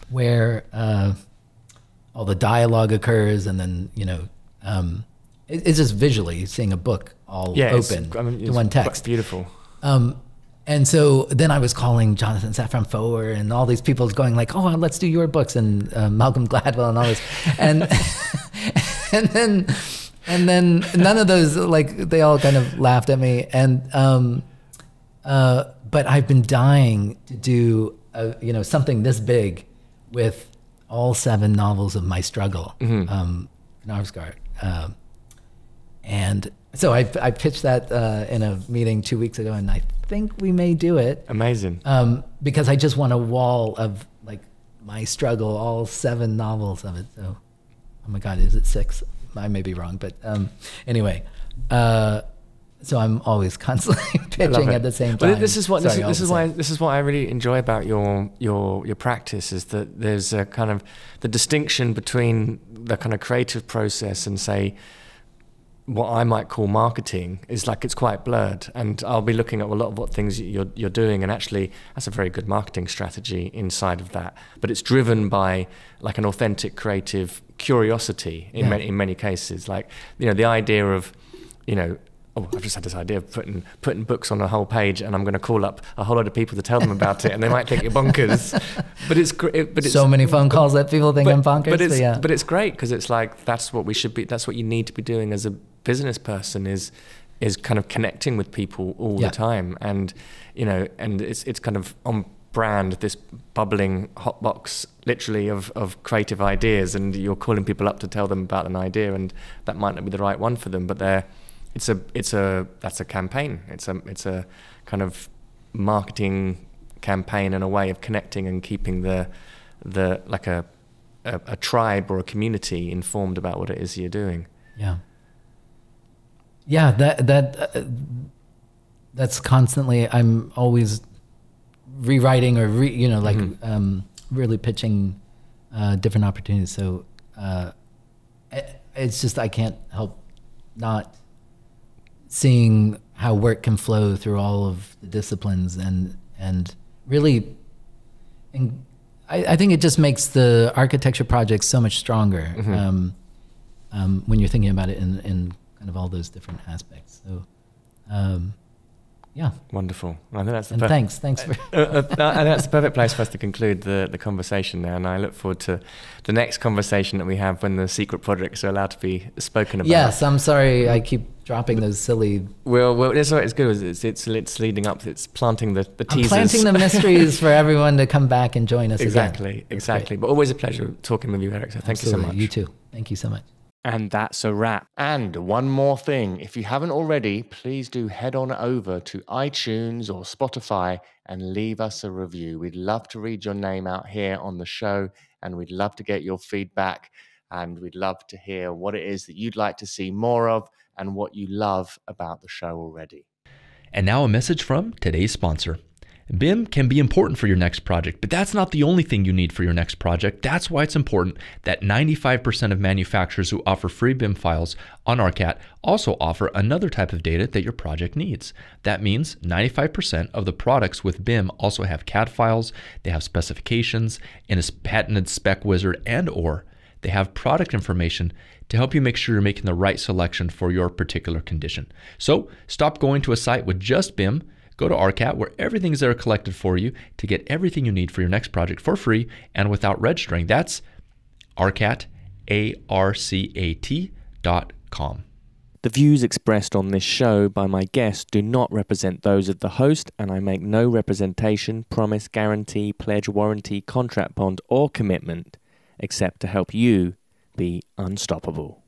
S1: where uh, all the dialogue occurs, and then you know. Um, it, it's just visually seeing a book all
S2: yeah,
S1: open I mean, to one text.
S2: Beautiful.
S1: Um, and so then I was calling Jonathan Safran Foer and all these people going like, oh, let's do your books and uh, Malcolm Gladwell and all this. And, and then and then none of those like they all kind of laughed at me and um uh but i've been dying to do a, you know something this big with all seven novels of my struggle um Knausgaard. um and so I, I pitched that uh, in a meeting two weeks ago, and I think we may do it
S2: Amazing.
S1: um, because I just want a wall of like my struggle, all seven novels of it. So, oh my God, is it six? I may be wrong, but um, anyway, uh, so I'm always constantly pitching at the same time.
S2: But this is what this,
S1: Sorry,
S2: is, this is why this is what I really enjoy about your your your practice is that there's a kind of the distinction between the kind of creative process and say what I might call marketing is like it's quite blurred, and I'll be looking at a lot of what things you're you're doing, and actually that's a very good marketing strategy inside of that. But it's driven by like an authentic creative curiosity in
S1: Yeah.
S2: many in many cases. Like you know the idea of you know. Oh, I've just had this idea of putting putting books on a whole page, and I'm going to call up a whole lot of people to tell them about it, and they might think you're bonkers. But it's it, but it's
S1: so many phone calls that people think I'm bonkers.
S2: but it's
S1: yeah.
S2: but it's great because it's like that's what we should be. That's what you need to be doing as a business person is is kind of connecting with people all
S1: Yeah.
S2: the time, and you know, and it's it's kind of on brand this bubbling hot box literally of, of creative ideas and you're calling people up to tell them about an idea and that might not be the right one for them but they're it's a it's a that's a campaign it's a it's a kind of marketing campaign and a way of connecting and keeping the the like a a, a tribe or a community informed about what it is you're doing
S1: Yeah. Yeah, that that uh, that's constantly. I'm always rewriting or re, you know like
S2: Mhm.
S1: um, really pitching uh, different opportunities. So uh, it, it's just I can't help not seeing how work can flow through all of the disciplines and and really. And I, I think it just makes the architecture project so much stronger
S2: Mhm.
S1: um, um, when you're thinking about it in, in kind of all those different aspects. So, um, yeah.
S2: wonderful I think that's the
S1: And thanks, thanks for.
S2: uh, uh, and that's the perfect place for us to conclude the, the conversation now. And I look forward to the next conversation that we have when the secret projects are allowed to be spoken about.
S1: Yes, I'm sorry. I keep dropping those silly.
S2: Well, well, it's, it's good. It's, it's it's leading up. It's planting the the teasers.
S1: I'm planting the mysteries for everyone to come back and join us
S2: exactly,
S1: again.
S2: Exactly. But always a pleasure talking with you, Eric. So thank you so much.
S1: You too. Thank you so much.
S2: And that's a wrap. And one more thing if you haven't already, please do head on over to iTunes or Spotify and leave us a review. We'd love to read your name out here on the show, and we'd love to get your feedback. And we'd love to hear what it is that you'd like to see more of and what you love about the show already.
S3: And now a message from today's sponsor. BIM can be important for your next project, but that's not the only thing you need for your next project. That's why it's important that 95% of manufacturers who offer free BIM files on ARCAT also offer another type of data that your project needs. That means 95% of the products with BIM also have CAD files, they have specifications in a patented spec wizard and or they have product information to help you make sure you're making the right selection for your particular condition. So stop going to a site with just BIM. Go to ARCAT where everything's there collected for you to get everything you need for your next project for free and without registering. That's ARCAT, A-R-C-A-T dot com.
S2: The views expressed on this show by my guests do not represent those of the host, and I make no representation, promise, guarantee, pledge, warranty, contract bond, or commitment except to help you be unstoppable.